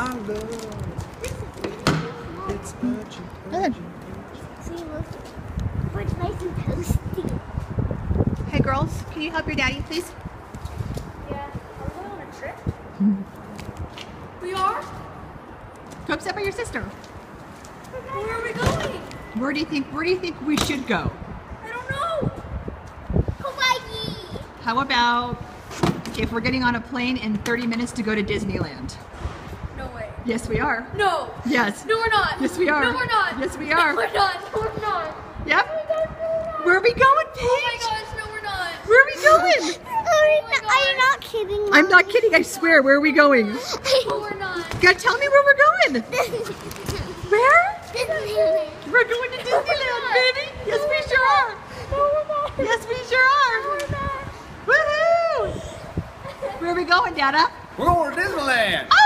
I love. It's urgent, urgent. See, look. We're nice and toasty. Hey girls, can you help your daddy, please? Yeah. Are we going on a trip? we are? Go upset by your sister. Where are we going? Where do you think where do you think we should go? I don't know. Hawaii. How about if we're getting on a plane in 30 minutes to go to Disneyland? No way. Yes, we are. No. Yes. No, we're not. Yes, we are. No, we're not. Yes, we are. No, we're not. No, we're not. Yep. Oh where are we going, Paige? Oh my gosh, no, we're not. Where are we going? Oh are you, not, are you not kidding? I'm not kidding, I swear. Where are we going? No, we're not. God, tell me where we're going. Where? Disneyland. We're going to Disneyland, baby. Yes, we sure are. No, we're not. Yes, we sure are. We're not. Woohoo! Where are we going, Dada? We're going to Disneyland. Oh,